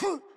Huh.